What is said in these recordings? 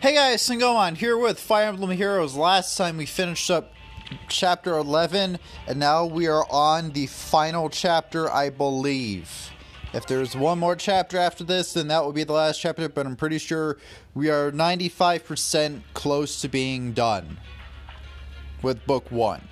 Hey guys, Sindgoemon here with Fire Emblem Heroes. Last time we finished up chapter 11, and now we are on the final chapter, I believe. If there's one more chapter after this, then that will be the last chapter, but I'm pretty sure we are 95% close to being done with book one.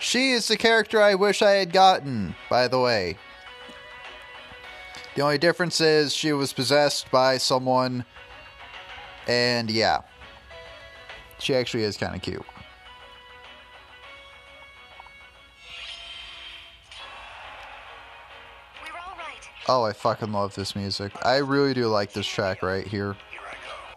She is the character I wish I had gotten, by the way. The only difference is she was possessed by someone, and yeah. She actually is kind of cute. We were all right. Oh, I fucking love this music. I really do like this track right here.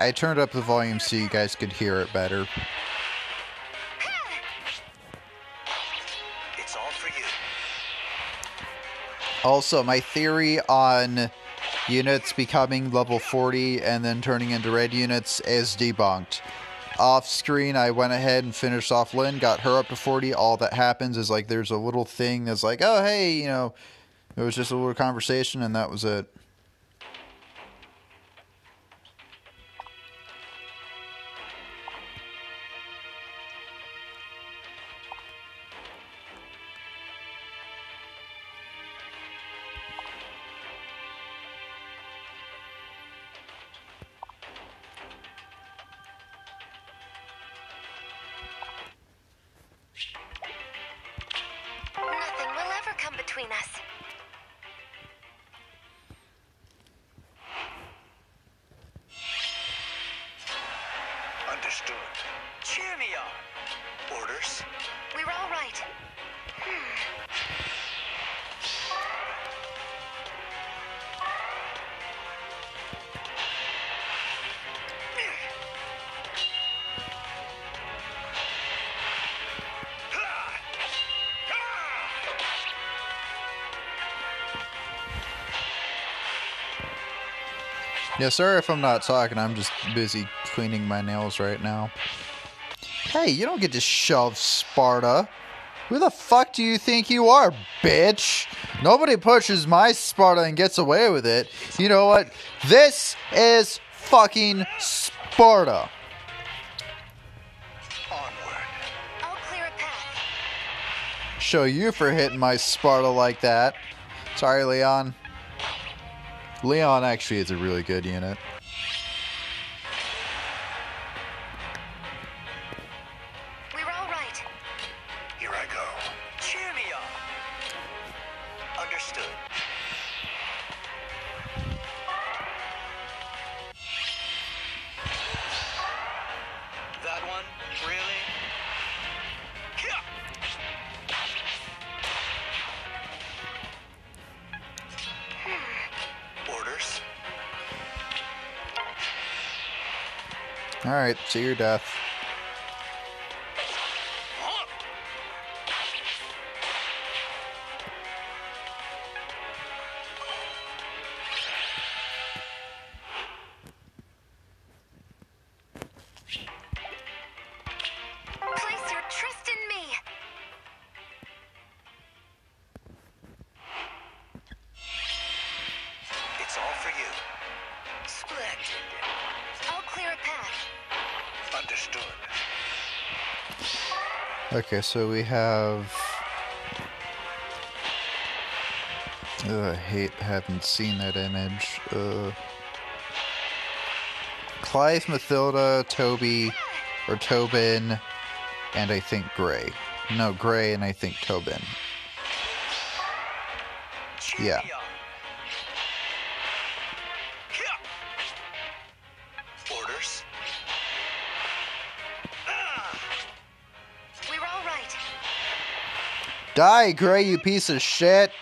I turned up the volume so you guys could hear it better. It's all for you. Also, my theory on units becoming level 40 and then turning into red units is debunked. Off screen, I went ahead and finished off Lyn, got her up to 40. All that happens is like there's a little thing that's like, oh, hey, you know, it was just a little conversation and that was it. Between us. Yeah, sorry if I'm not talking. I'm just busy cleaning my nails right now. Hey, you don't get to shove Sparta. Who the fuck do you think you are, bitch? Nobody pushes my Sparta and gets away with it. You know what? This is fucking Sparta. Onward. I'll clear a path. Show you for hitting my Sparta like that. Sorry, Leon. Leon actually is a really good unit. Alright, see your death. Place your trust in me. It's all for you. Splendid. I'll clear a path. Understood. Okay, so we have. Ugh, I hate haven't seen that image. Uh, Clive, Mathilda, Toby, or Tobin, and I think Gray. No, Gray and I think Tobin. Yeah. Die, Gray, you piece of shit!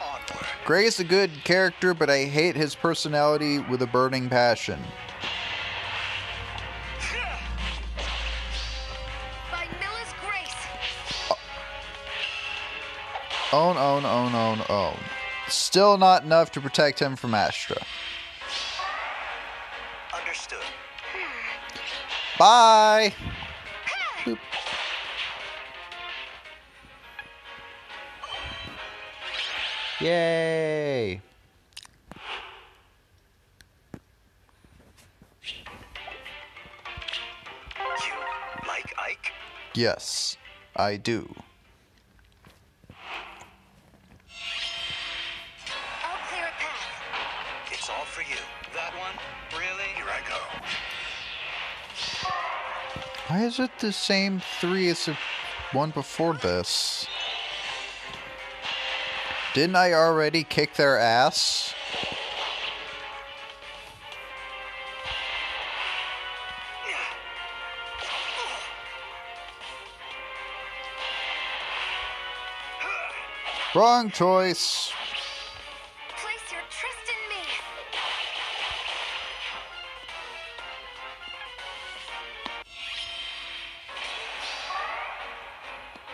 onward. Gray is a good character, but I hate his personality with a burning passion. By Mila's grace. Own, own, own, own, own. Still not enough to protect him from Astra. Understood. Bye! Yay! You like Ike? Yes, I do. I'll clear a path. It's all for you. That one? Really? Here I go. Why is it the same three as the one before this? Didn't I already kick their ass? Wrong choice. Place your trust in me.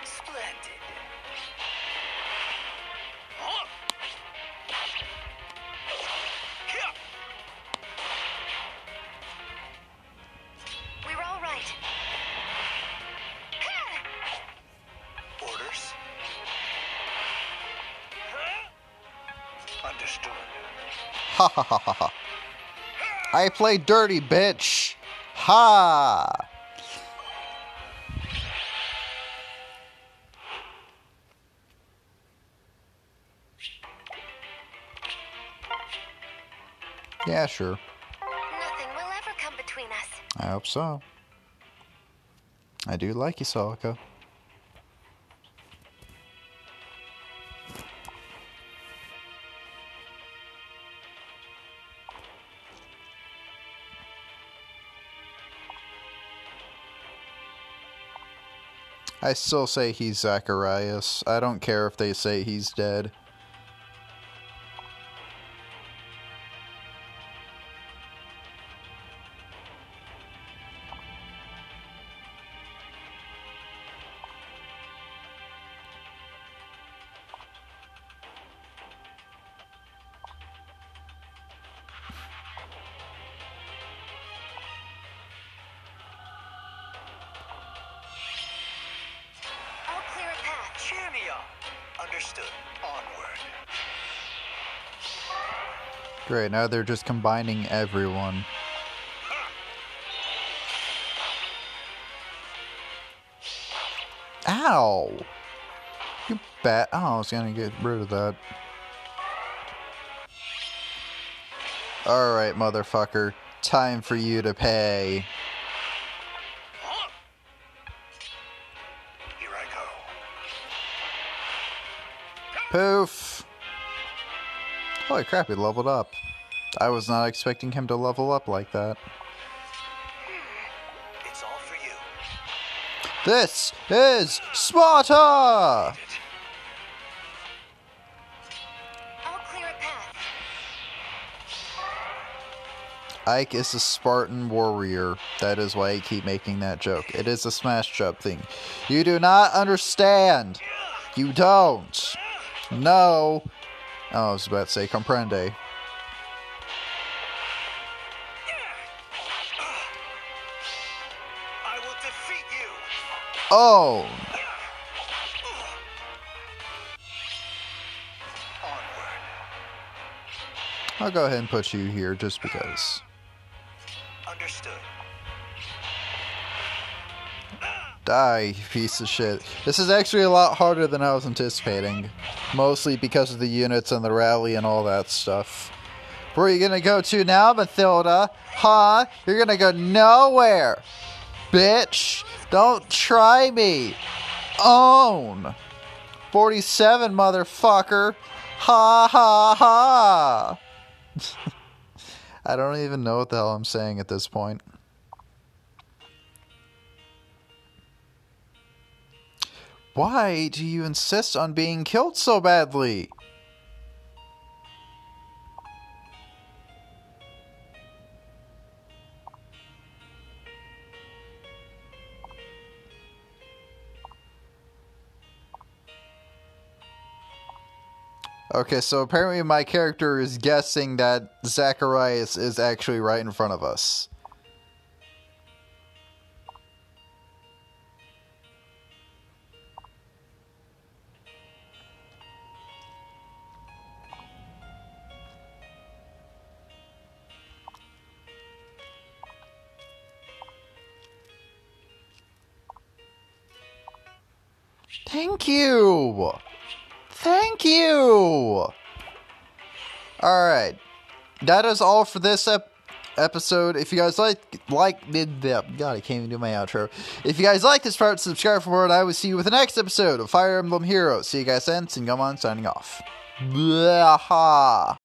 Splendid. Understood. Ha ha ha ha ha. I play dirty, bitch. Ha! Yeah, sure. Nothing will ever come between us. I hope so. I do like you, Celica. I still say he's Zacharias. I don't care if they say he's dead. Cheer. Understood. Onward. Great, now they're just combining everyone. Ow! You bat. Oh, I was gonna get rid of that. Alright, motherfucker. Time for you to pay. Poof! Holy crap, he leveled up. I was not expecting him to level up like that. It's all for you. This is Sparta! I'll clear a path. Ike is a Spartan warrior. That is why I keep making that joke. It is a smash jump thing. You do not understand. You don't. No. Oh, I was about to say comprende. I will defeat you. Oh. I'll go ahead and put you here just because. Die, you piece of shit. This is actually a lot harder than I was anticipating. Mostly because of the units and the rally and all that stuff. Where are you gonna go to now, Mathilda? Huh? You're gonna go nowhere. Bitch. Don't try me. Own. 47, motherfucker. Ha ha ha. I don't even know what the hell I'm saying at this point. Why do you insist on being killed so badly? Okay, so apparently my character is guessing that Zacharias is actually right in front of us. Thank you. Thank you. All right, that is all for this ep- episode. If you guys like like did the God, I can't even do my outro. If you guys like this part, subscribe for more, and I will see you with the next episode of Fire Emblem Heroes. See you guys then. And come on, signing off. Blah.